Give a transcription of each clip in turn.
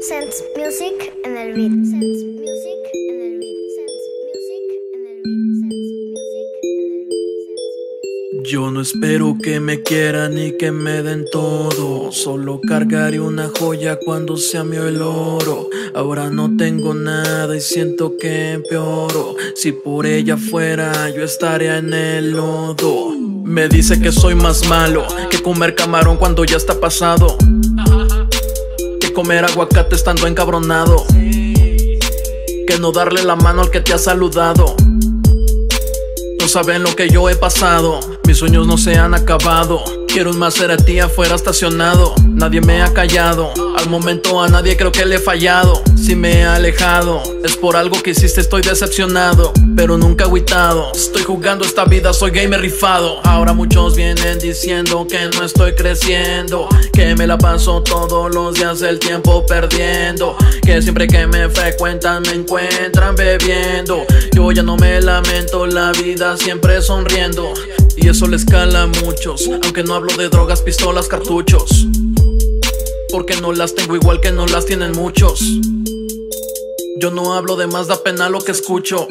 Sense Music en el beat. Sense Music en el beat. Sense Music en el beat. Sense Music en el. Yo no espero que me quieran ni que me den todo. Solo cargaré una joya cuando sea mío el oro. Ahora no tengo nada y siento que empeoro. Si por ella fuera, yo estaría en el lodo. Me dice que soy más malo que comer camarón cuando ya está pasado. Que comer aguacate estando encabronado. Que no darle la mano al que te ha saludado. No saben lo que yo he pasado, mis sueños no se han acabado. Quiero un Maserati afuera estacionado, nadie me ha callado. Al momento a nadie creo que le he fallado. Si me he alejado, es por algo que hiciste, estoy decepcionado, pero nunca agüitado. Estoy jugando esta vida, soy gamer rifado. Ahora muchos vienen diciendo que no estoy creciendo, que me la paso todos los días el tiempo perdiendo, que siempre que me frecuentan me encuentran bebiendo. Yo ya no me lamento, la vida siempre sonriendo. Y eso les cala a muchos, aunque no hablo de drogas, pistolas, cartuchos. Porque no las tengo igual que no las tienen muchos. Yo no hablo de más, da pena lo que escucho.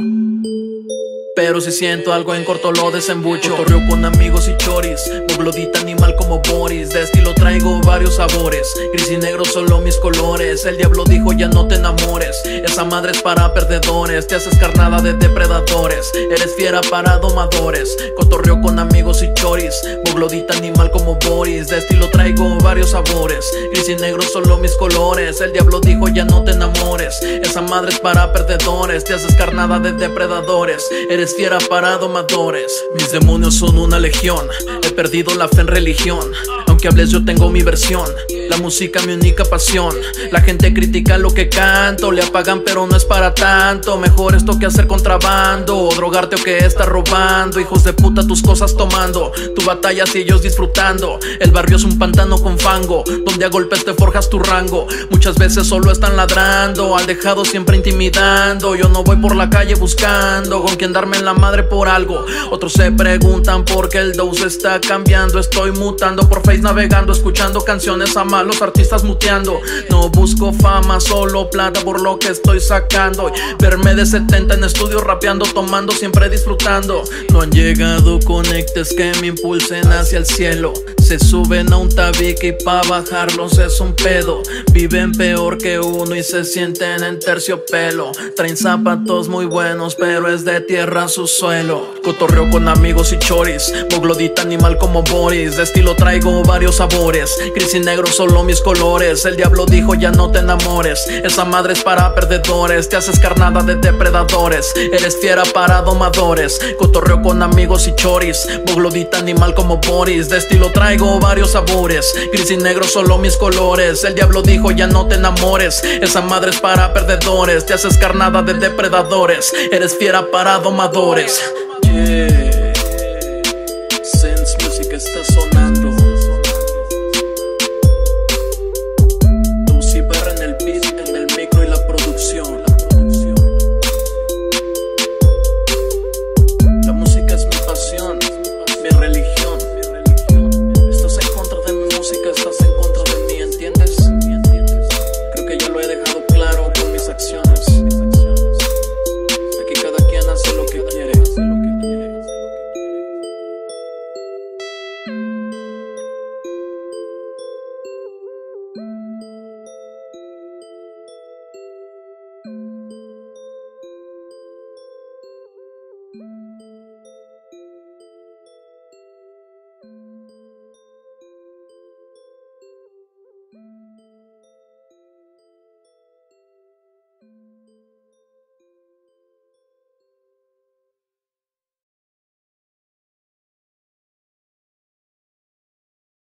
Pero si siento algo en corto lo desembucho Cotorreo con amigos y choris Moglodita animal como Boris. De estilo traigo varios sabores. Gris y negro solo mis colores. El diablo dijo ya no te enamores Esa madre es para perdedores. Te haces carnada de depredadores. Eres fiera para domadores. Cotorreo con amigos y choris. Moglodita animal como Boris. De estilo traigo varios sabores. Gris y negro solo mis colores. El diablo dijo ya no te enamores Esa madre es para perdedores. Te haces carnada de depredadores. Eres fiera para domadores. Mis demonios son una legión. He perdido la fe en religión. región Aunque hables, yo tengo mi versión. La música, mi única pasión. La gente critica lo que canto. Le apagan, pero no es para tanto. Mejor esto que hacer contrabando. Drogarte o que estás robando. Hijos de puta, tus cosas tomando. Tu batalla, y ellos disfrutando. El barrio es un pantano con fango. Donde a golpes te forjas tu rango. Muchas veces solo están ladrando. Al dejado siempre intimidando. Yo no voy por la calle buscando con quien darme en la madre por algo. Otros se preguntan por qué el dose está cambiando. Estoy mutando por face navegando, escuchando canciones a malos artistas muteando. No busco fama, solo plata por lo que estoy sacando. Verme de 70 en estudio rapeando, tomando, siempre disfrutando. No han llegado conectes que me impulsen hacia el cielo. Se suben a un tabique y pa' bajarlos es un pedo. Viven peor que uno y se sienten en terciopelo. Traen zapatos muy buenos, pero es de tierra su suelo. Cotorreo con amigos y choris. Moglodita animal como Boris. De estilo traigo varios sabores. Gris y negro solo mis colores. El diablo dijo ya no te enamores. Esa madre es para perdedores. Te haces carnada de depredadores. Eres fiera para domadores. Cotorreo con amigos y choris. Moglodita animal como Boris. De estilo traigo varios sabores. Gris y negro solo mis colores. El diablo dijo ya no te enamores. Esa madre es para perdedores. Te haces carnada de depredadores. Eres fiera para domadores.